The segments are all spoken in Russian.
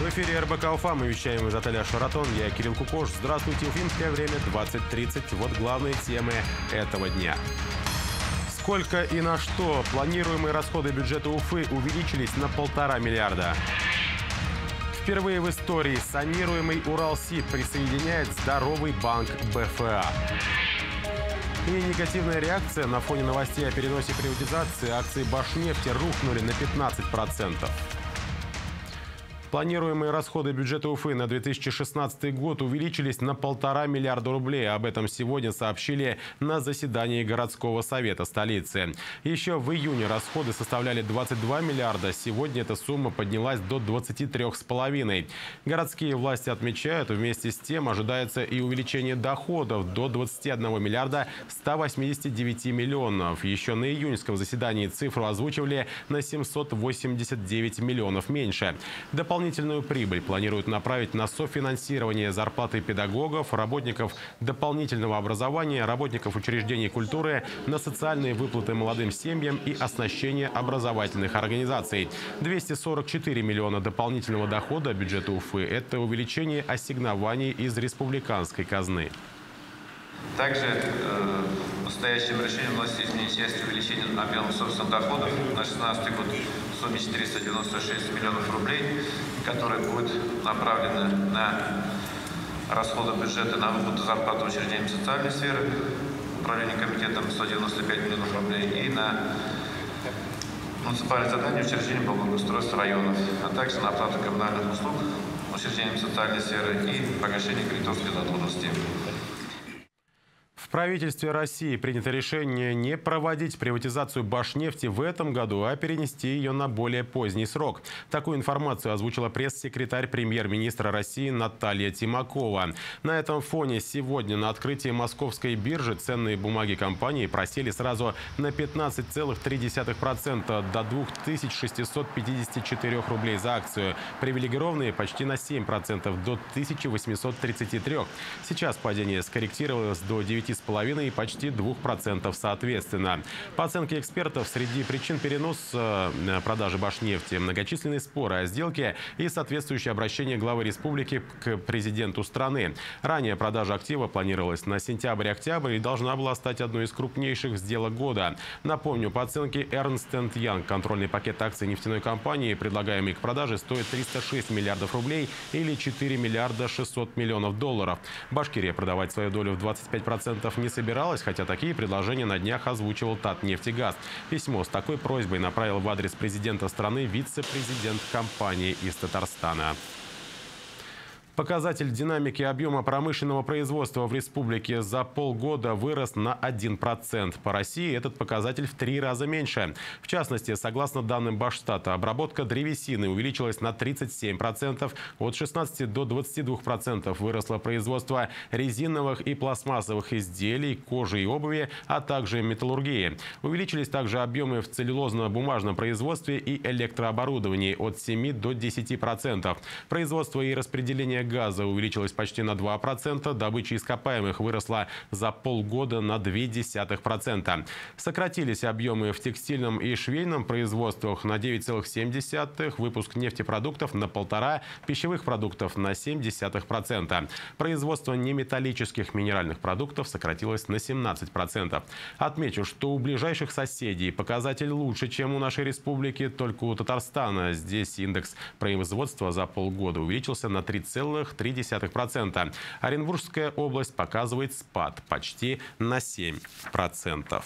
В эфире РБК Уфа. Мы вещаем из отеля «Шаратон». Я Кирилл Кукош. Здравствуйте, уфимское время 20.30. Вот главные темы этого дня. Сколько и на что планируемые расходы бюджета Уфы увеличились на полтора миллиарда. Впервые в истории санируемый Уралси присоединяет здоровый банк БФА. И негативная реакция на фоне новостей о переносе приватизации акции Башнефти рухнули на 15%. Планируемые расходы бюджета Уфы на 2016 год увеличились на полтора миллиарда рублей. Об этом сегодня сообщили на заседании городского совета столицы. Еще в июне расходы составляли 22 миллиарда. Сегодня эта сумма поднялась до 23,5. Городские власти отмечают, вместе с тем ожидается и увеличение доходов до 21 миллиарда 189 миллионов. Еще на июньском заседании цифру озвучивали на 789 миллионов меньше. Дополнительно Дополнительную прибыль планируют направить на софинансирование зарплаты педагогов, работников дополнительного образования, работников учреждений культуры, на социальные выплаты молодым семьям и оснащение образовательных организаций. 244 миллиона дополнительного дохода бюджета Уфы – это увеличение ассигнований из республиканской казны. Также э, настоящим решением вносится изменение части увеличения объема собственных доходов на 2016 год в сумме 496 миллионов рублей, которые будут направлены на расходы бюджета на выплату зарплаты учреждениям социальной сферы, управление комитетом 195 миллионов рублей и на муниципальные задания учреждений по благоустройству районов, а также на оплату коммунальных услуг учреждениям социальной сферы и погашение кредиторской задолженности правительстве России принято решение не проводить приватизацию Башнефти в этом году, а перенести ее на более поздний срок. Такую информацию озвучила пресс-секретарь премьер-министра России Наталья Тимакова. На этом фоне сегодня на открытии московской биржи ценные бумаги компании просели сразу на 15,3% до 2654 рублей за акцию. Привилегированные почти на 7% до 1833. Сейчас падение скорректировалось до 9,5%. 2,5% и почти 2% соответственно. По оценке экспертов, среди причин переноса э, продажи Башнефти многочисленные споры о сделке и соответствующее обращение главы республики к президенту страны. Ранее продажа актива планировалась на сентябрь-октябрь и должна была стать одной из крупнейших сделок года. Напомню, по оценке Ernst Young, контрольный пакет акций нефтяной компании, предлагаемый к продаже, стоит 306 миллиардов рублей или 4 миллиарда 600 миллионов долларов. Башкирия продавать свою долю в 25% не собиралась, хотя такие предложения на днях озвучивал Татнефтегаз. Письмо с такой просьбой направил в адрес президента страны вице-президент компании из Татарстана. Показатель динамики объема промышленного производства в республике за полгода вырос на 1%. По России этот показатель в три раза меньше. В частности, согласно данным Башстата, обработка древесины увеличилась на 37%, от 16 до 22% выросло производство резиновых и пластмассовых изделий, кожи и обуви, а также металлургии. Увеличились также объемы в целлюлозно-бумажном производстве и электрооборудовании от 7 до 10%. Производство и распределение газа увеличилась почти на 2%, добыча ископаемых выросла за полгода на 0,2%. Сократились объемы в текстильном и швейном производствах на 9,7%, выпуск нефтепродуктов на 1,5%, пищевых продуктов на 0,7%. Производство неметаллических минеральных продуктов сократилось на 17%. Отмечу, что у ближайших соседей показатель лучше, чем у нашей республики, только у Татарстана. Здесь индекс производства за полгода увеличился на 3, 2,3%. Оренбургская область показывает спад почти на 7%.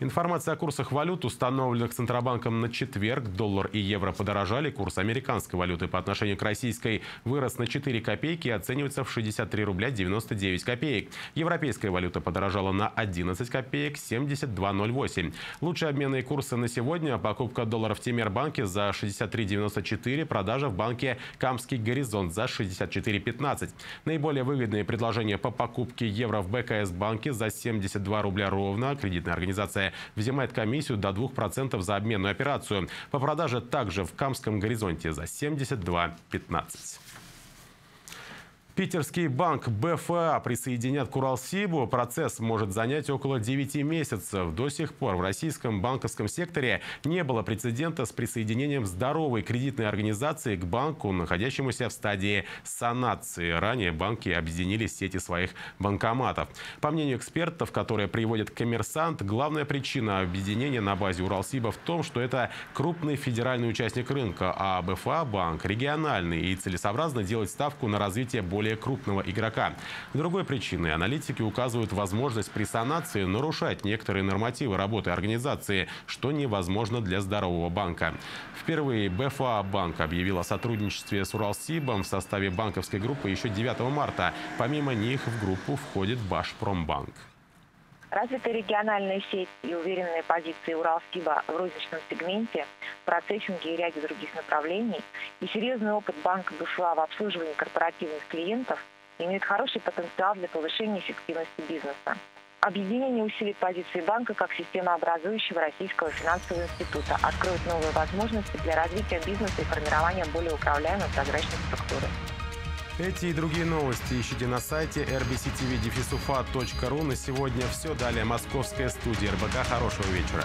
Информация о курсах валют, установленных Центробанком на четверг. Доллар и евро подорожали. Курс американской валюты по отношению к российской вырос на 4 копейки и оценивается в 63 рубля 99 копеек. Европейская валюта подорожала на 11 копеек 72,08. Лучшие обменные курсы на сегодня. Покупка долларов в Тимирбанке за 63,94. Продажа в банке Камский горизонт за 64,15. Наиболее выгодные предложения по покупке евро в БКС банке за 72 рубля ровно. Кредитная организация Федерация взимает комиссию до 2% за обменную операцию. По продаже также в Камском горизонте за 72,15. Питерский банк БФА присоединят к Уралсибу. Процесс может занять около 9 месяцев. До сих пор в российском банковском секторе не было прецедента с присоединением здоровой кредитной организации к банку, находящемуся в стадии санации. Ранее банки объединили сети своих банкоматов. По мнению экспертов, которые приводят коммерсант, главная причина объединения на базе Уралсиба в том, что это крупный федеральный участник рынка, а БФА банк региональный и целесообразно делать ставку на развитие более более крупного игрока. Другой причиной аналитики указывают возможность при санации нарушать некоторые нормативы работы организации, что невозможно для здорового банка. Впервые БФА банк объявил о сотрудничестве с Уралсибом в составе банковской группы еще 9 марта. Помимо них в группу входит Башпромбанк. Развитая региональная сеть и уверенные позиции Уралсиба в розничном сегменте, процессинге и ряде других направлений и серьезный опыт банка БФА в обслуживании корпоративных клиентов имеют хороший потенциал для повышения эффективности бизнеса. Объединение усилит позиции банка как системообразующего российского финансового института, откроет новые возможности для развития бизнеса и формирования более управляемой прозрачной структуры. Эти и другие новости ищите на сайте rbctv.defisofa.ru. На сегодня все. Далее московская студия РБК. Хорошего вечера.